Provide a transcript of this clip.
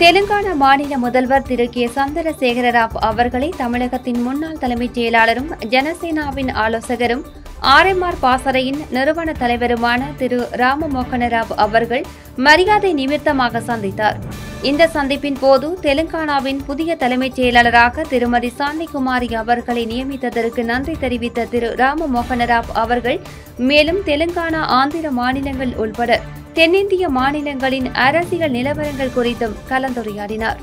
தெலுங்கானா மாநில முதல்வர் திரு கே. சந்திரசேகர ராவ் அவர்களை தமிழகத்தின் முன்னாள் தலைமைச் செயலாளரும் ஜனசேனாவின் ஆலோசகரும் ஆர்எம்ஆர் பாசறையின் நிறுவன தலைவருமான திரு ராமமோகன ராவ் அவர்கள் மரியாதை நிமித்தமாக சந்தித்தார். இந்த சந்திப்பின் போது தெலுங்கானாவின் புதிய தலைமைச் செயலாளராக திருமதி சாந்திகுமாரி அவர்களை நியமித்ததற்கு நன்றி தெரிவித்த திரு ராமமோகன ராவ் அவர்கள் மேலும் தெலுங்கானா ஆந்திர மாநிலங்கள் உள்பட தென்னிந்திய மாநிலங்களின் அரசியல் நிலவரங்கள் குறித்தும் கலந்துரையாடினார்.